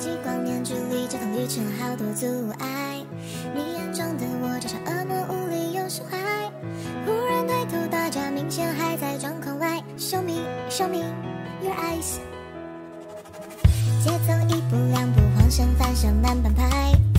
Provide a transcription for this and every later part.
几光年距离，这趟旅程好多阻碍。你眼中的我，就像恶魔，无力又释怀。忽然抬头，大家明显还在状况外。Show me, show me your eyes。节奏一步两步，晃神反射慢半拍。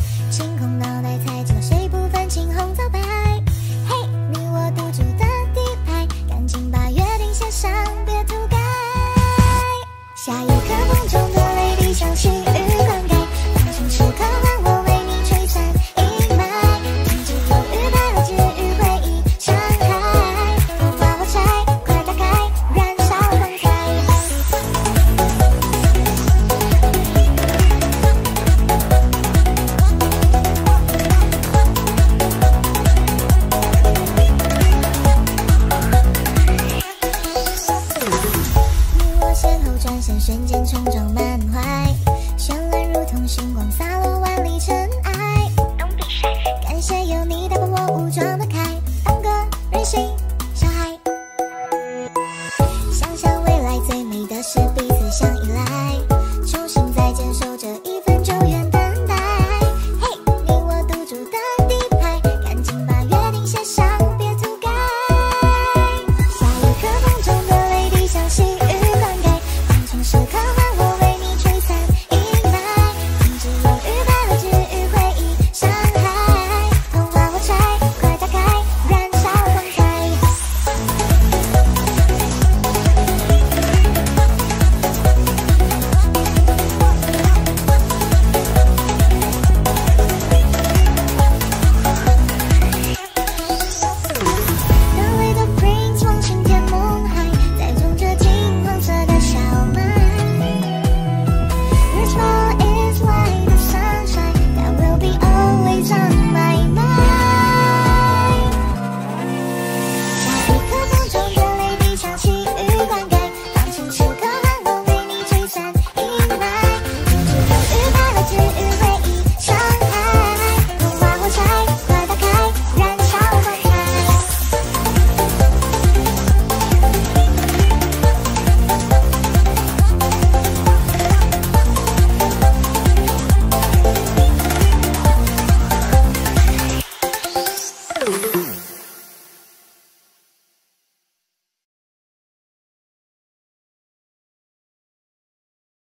转身瞬间冲撞满怀，绚烂如同星光洒落